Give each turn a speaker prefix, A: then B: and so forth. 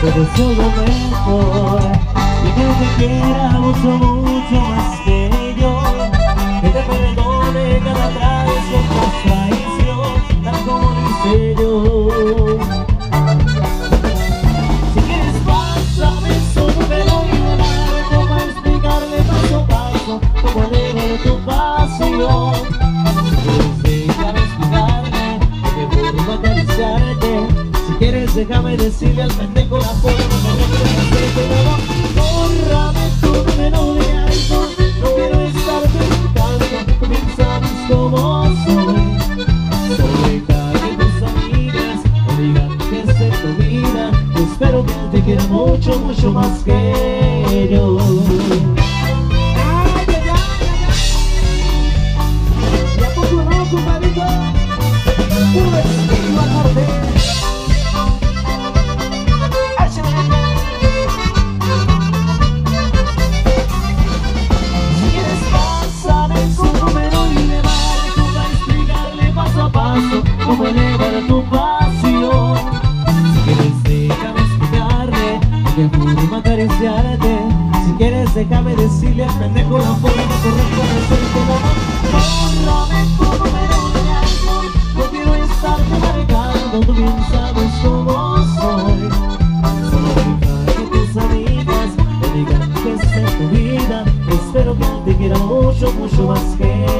A: te deseo lo mejor. Y que te mucho, mucho más que yo. Que te perdone cada traición tras traición Tal como lo Si quieres solo Para explicarle paso a tu déjame decirle al pendejo la forma que Bórrame tu memoria No quiero estar pensando Pensamos como soy. Solo que tus amigas Me digan que es de tu vida. Espero que te quiera mucho, mucho más que como elevar tu pasión. Si quieres déjame explicarme, que puedo acariciarte. Si quieres déjame decirle al pendejo la forma correcta de ser como Póngame como me engaño, no quiero estarte marcando, tú bien sabes cómo soy. Solo deja que tus amigas me digan que es tu vida. Espero que te quiera mucho, mucho más que